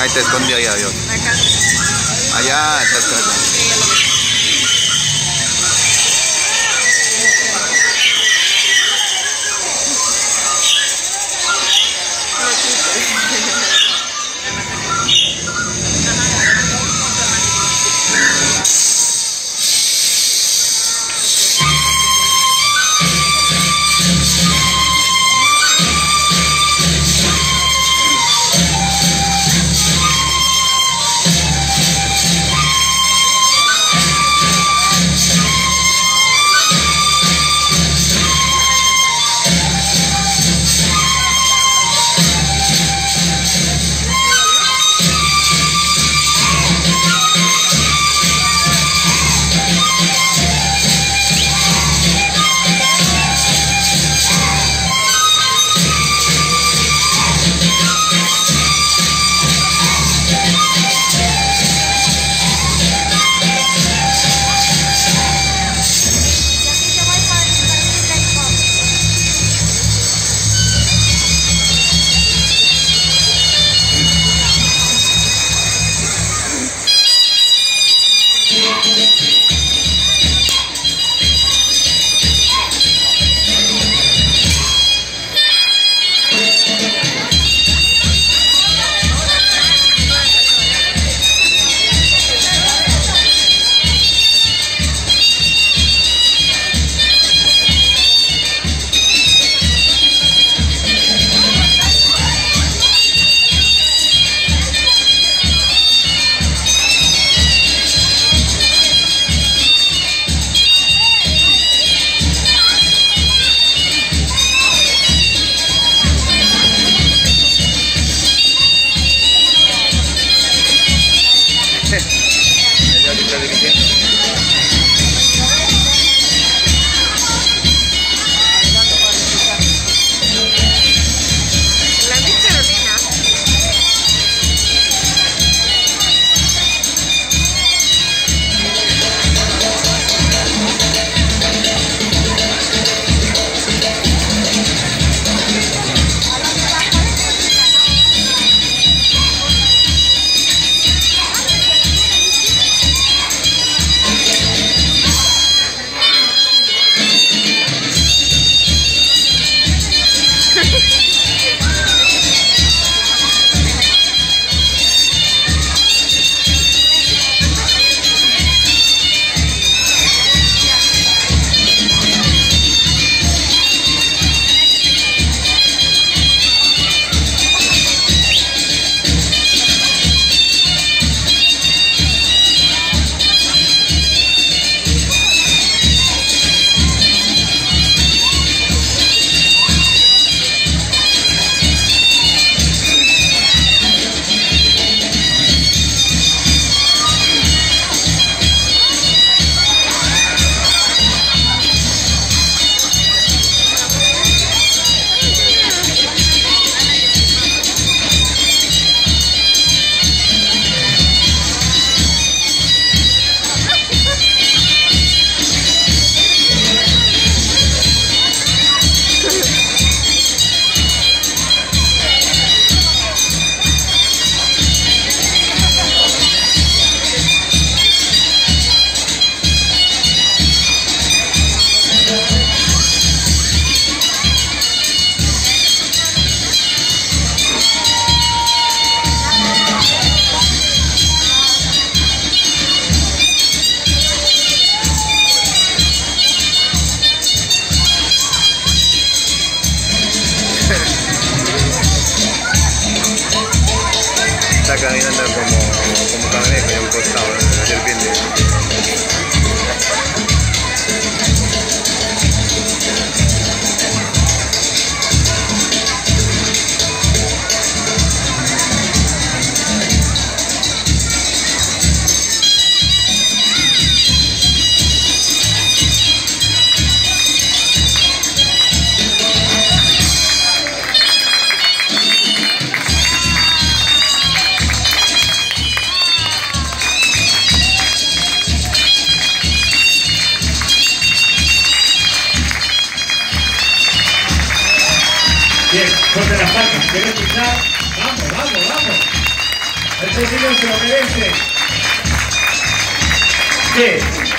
Ahí te escondió ahí, adiós. Allá te. Ellos dirigiendo. los de las palmas. ¿Quieren luchar? Vamos, vamos, vamos. Este niño se lo merece. Bien.